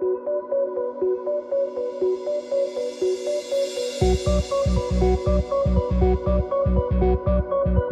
Thank you.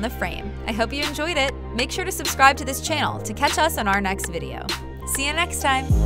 The frame. I hope you enjoyed it. Make sure to subscribe to this channel to catch us on our next video. See you next time!